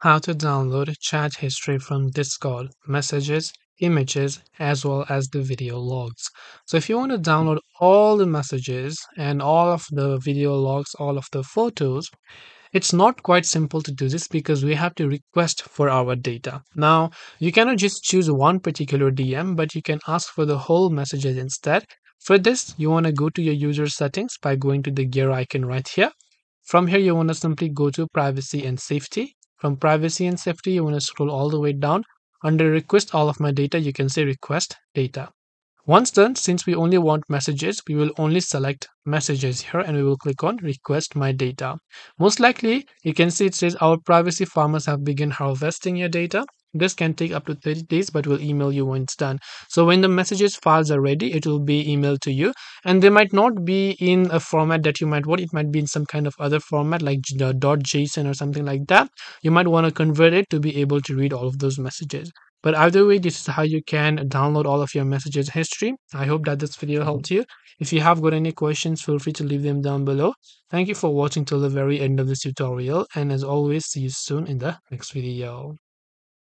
how to download chat history from Discord, messages, images, as well as the video logs. So if you want to download all the messages and all of the video logs, all of the photos, it's not quite simple to do this because we have to request for our data. Now, you cannot just choose one particular DM, but you can ask for the whole messages instead. For this, you want to go to your user settings by going to the gear icon right here. From here, you want to simply go to privacy and safety. From privacy and safety, you want to scroll all the way down. Under request all of my data, you can say request data. Once done, since we only want messages, we will only select messages here and we will click on request my data. Most likely, you can see it says our privacy farmers have begun harvesting your data. This can take up to 30 days, but we'll email you when it's done. So when the messages files are ready, it will be emailed to you. And they might not be in a format that you might want. It might be in some kind of other format like uh, .json or something like that. You might want to convert it to be able to read all of those messages. But either way, this is how you can download all of your messages history. I hope that this video helped you. If you have got any questions, feel free to leave them down below. Thank you for watching till the very end of this tutorial. And as always, see you soon in the next video.